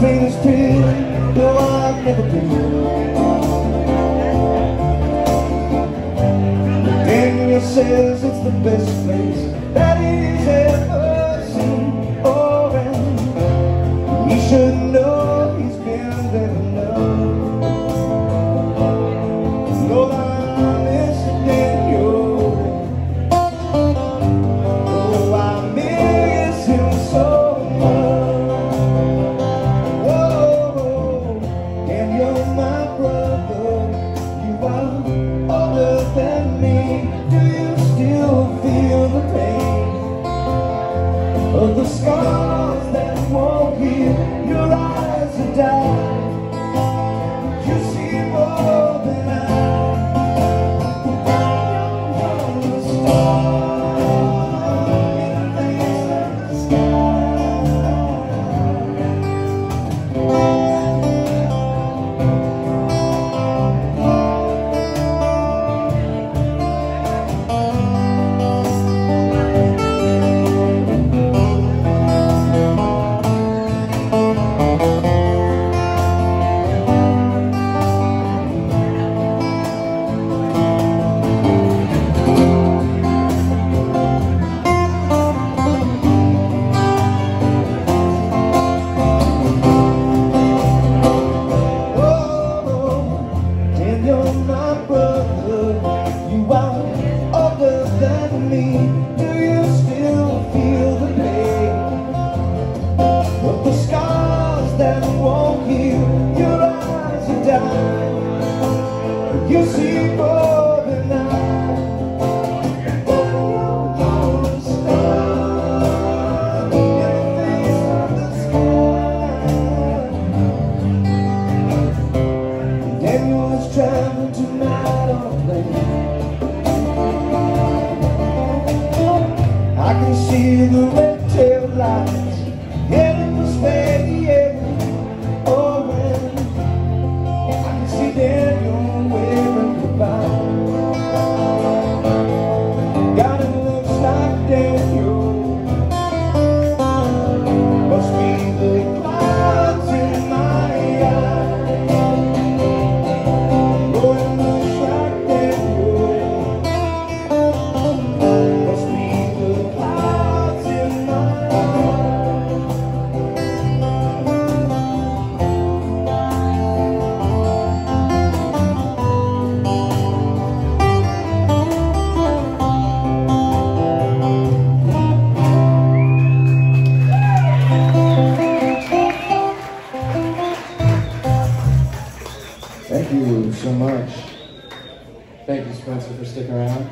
feelings pure, though I've never been. Daniel says it's the best place that he's ever seen or oh, You should know my brother You are older than me. Do you still feel the pain? But the scars that won't heal Your eyes are down. You see the way Thank you so much. Thank you, Spencer, for sticking around.